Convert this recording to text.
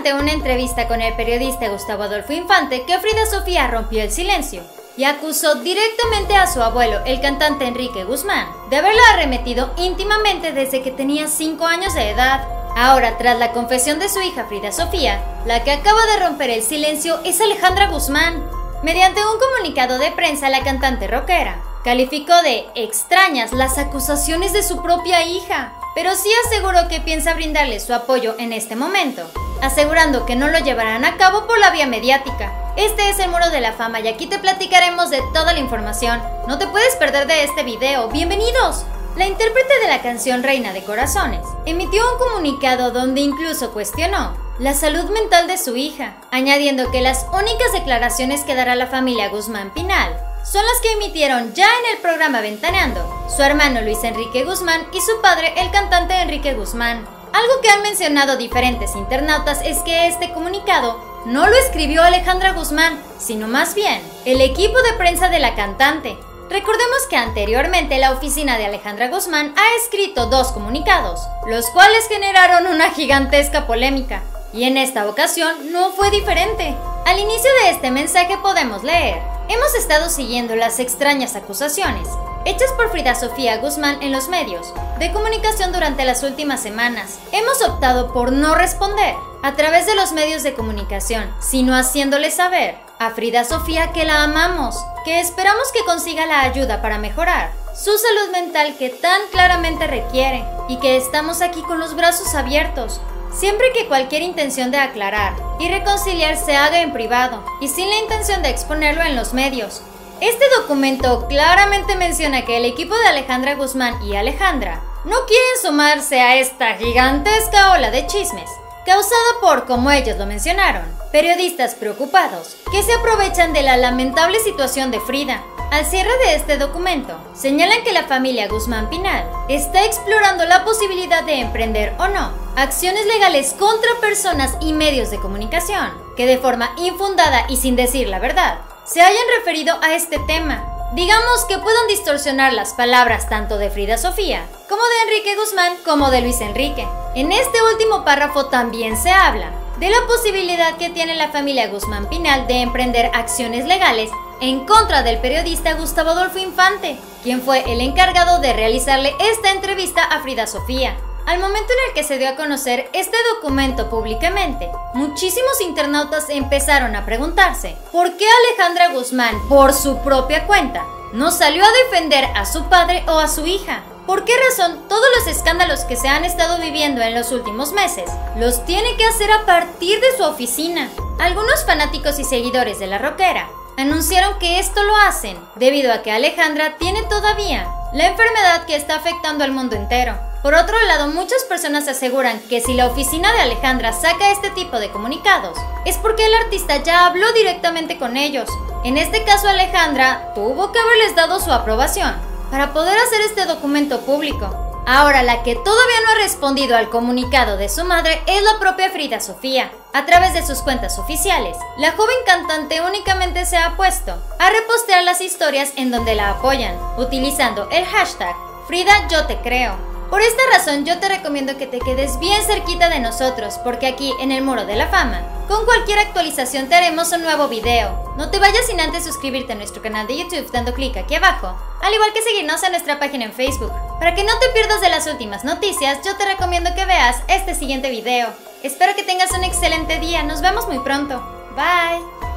durante una entrevista con el periodista Gustavo Adolfo Infante que Frida Sofía rompió el silencio y acusó directamente a su abuelo, el cantante Enrique Guzmán, de haberla arremetido íntimamente desde que tenía 5 años de edad. Ahora, tras la confesión de su hija Frida Sofía, la que acaba de romper el silencio es Alejandra Guzmán. Mediante un comunicado de prensa, la cantante rockera calificó de extrañas las acusaciones de su propia hija, pero sí aseguró que piensa brindarle su apoyo en este momento, asegurando que no lo llevarán a cabo por la vía mediática. Este es el Muro de la Fama y aquí te platicaremos de toda la información. No te puedes perder de este video. ¡Bienvenidos! La intérprete de la canción Reina de Corazones emitió un comunicado donde incluso cuestionó la salud mental de su hija, añadiendo que las únicas declaraciones que dará la familia Guzmán Pinal son las que emitieron ya en el programa Ventaneando, su hermano Luis Enrique Guzmán y su padre el cantante Enrique Guzmán. Algo que han mencionado diferentes internautas es que este comunicado no lo escribió Alejandra Guzmán, sino más bien el equipo de prensa de la cantante. Recordemos que anteriormente la oficina de Alejandra Guzmán ha escrito dos comunicados, los cuales generaron una gigantesca polémica, y en esta ocasión no fue diferente. Al inicio de este mensaje podemos leer, hemos estado siguiendo las extrañas acusaciones hechas por Frida Sofía Guzmán en los medios de comunicación durante las últimas semanas. Hemos optado por no responder a través de los medios de comunicación, sino haciéndole saber a Frida Sofía que la amamos, que esperamos que consiga la ayuda para mejorar su salud mental que tan claramente requiere y que estamos aquí con los brazos abiertos siempre que cualquier intención de aclarar y reconciliar se haga en privado y sin la intención de exponerlo en los medios. Este documento claramente menciona que el equipo de Alejandra Guzmán y Alejandra no quieren sumarse a esta gigantesca ola de chismes causada por, como ellos lo mencionaron, periodistas preocupados que se aprovechan de la lamentable situación de Frida. Al cierre de este documento, señalan que la familia Guzmán Pinal está explorando la posibilidad de emprender o no acciones legales contra personas y medios de comunicación que de forma infundada y sin decir la verdad se hayan referido a este tema. Digamos que puedan distorsionar las palabras tanto de Frida Sofía como de Enrique Guzmán como de Luis Enrique. En este último párrafo también se habla de la posibilidad que tiene la familia Guzmán Pinal de emprender acciones legales en contra del periodista Gustavo Adolfo Infante, quien fue el encargado de realizarle esta entrevista a Frida Sofía. Al momento en el que se dio a conocer este documento públicamente, muchísimos internautas empezaron a preguntarse por qué Alejandra Guzmán, por su propia cuenta, no salió a defender a su padre o a su hija. ¿Por qué razón todos los escándalos que se han estado viviendo en los últimos meses los tiene que hacer a partir de su oficina? Algunos fanáticos y seguidores de la rockera anunciaron que esto lo hacen debido a que Alejandra tiene todavía la enfermedad que está afectando al mundo entero por otro lado, muchas personas aseguran que si la oficina de Alejandra saca este tipo de comunicados, es porque el artista ya habló directamente con ellos. En este caso, Alejandra tuvo que haberles dado su aprobación para poder hacer este documento público. Ahora, la que todavía no ha respondido al comunicado de su madre es la propia Frida Sofía. A través de sus cuentas oficiales, la joven cantante únicamente se ha puesto a repostear las historias en donde la apoyan, utilizando el hashtag Frida Yo Te Creo. Por esta razón yo te recomiendo que te quedes bien cerquita de nosotros, porque aquí en el Muro de la Fama, con cualquier actualización te haremos un nuevo video. No te vayas sin antes suscribirte a nuestro canal de YouTube dando clic aquí abajo, al igual que seguirnos en nuestra página en Facebook. Para que no te pierdas de las últimas noticias, yo te recomiendo que veas este siguiente video. Espero que tengas un excelente día, nos vemos muy pronto. Bye.